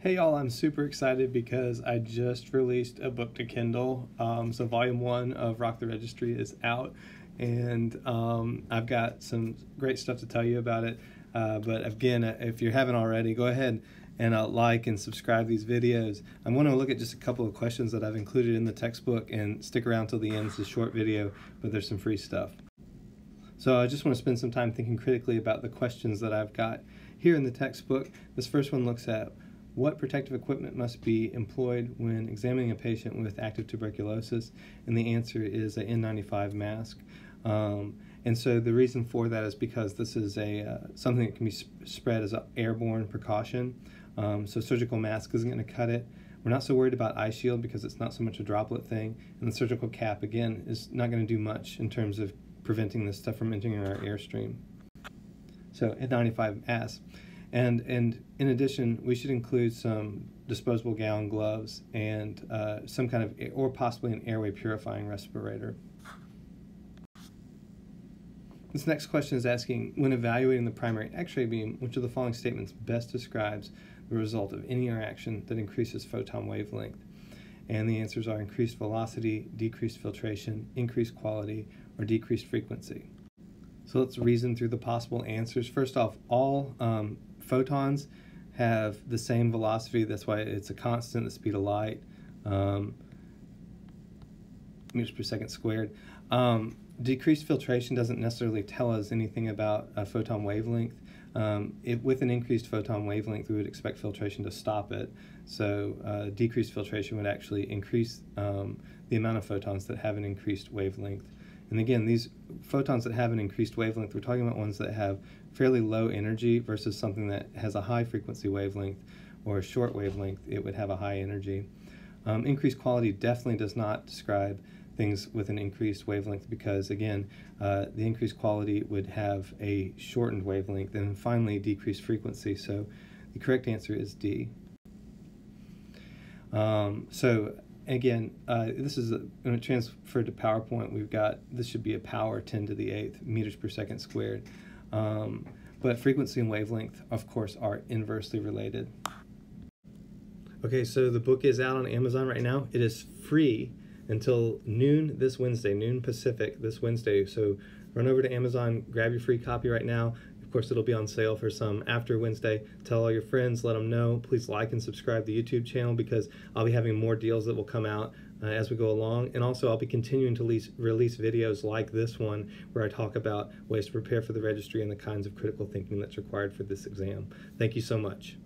Hey y'all, I'm super excited because I just released a book to Kindle. Um, so volume one of Rock the Registry is out and um, I've got some great stuff to tell you about it. Uh, but again, uh, if you haven't already, go ahead and uh, like and subscribe these videos. I'm going to look at just a couple of questions that I've included in the textbook and stick around till the end. It's a short video, but there's some free stuff. So I just want to spend some time thinking critically about the questions that I've got here in the textbook. This first one looks at what protective equipment must be employed when examining a patient with active tuberculosis? And the answer is an N95 mask. Um, and so the reason for that is because this is a uh, something that can be sp spread as an airborne precaution. Um, so surgical mask isn't going to cut it. We're not so worried about eye shield because it's not so much a droplet thing. And the surgical cap, again, is not going to do much in terms of preventing this stuff from entering our airstream. So N95 mask. And, and in addition, we should include some disposable gown gloves and uh, some kind of, or possibly an airway purifying respirator. This next question is asking, when evaluating the primary X-ray beam, which of the following statements best describes the result of any interaction that increases photon wavelength? And the answers are increased velocity, decreased filtration, increased quality, or decreased frequency. So let's reason through the possible answers. First off, all um, photons have the same velocity. That's why it's a constant, the speed of light, um, meters per second squared. Um, decreased filtration doesn't necessarily tell us anything about a photon wavelength. Um, it, with an increased photon wavelength, we would expect filtration to stop it. So uh, decreased filtration would actually increase um, the amount of photons that have an increased wavelength. And again, these photons that have an increased wavelength, we're talking about ones that have fairly low energy versus something that has a high frequency wavelength or a short wavelength, it would have a high energy. Um, increased quality definitely does not describe things with an increased wavelength because again, uh, the increased quality would have a shortened wavelength and finally decreased frequency. So the correct answer is D. Um, so again, uh, this is a, transferred to PowerPoint, we've got, this should be a power 10 to the 8th meters per second squared. Um, but frequency and wavelength, of course, are inversely related. Okay, so the book is out on Amazon right now. It is free until noon this Wednesday, noon Pacific this Wednesday. So run over to Amazon, grab your free copy right now. Of course, it'll be on sale for some after Wednesday. Tell all your friends, let them know. Please like and subscribe the YouTube channel because I'll be having more deals that will come out uh, as we go along. And also, I'll be continuing to release, release videos like this one where I talk about ways to prepare for the registry and the kinds of critical thinking that's required for this exam. Thank you so much.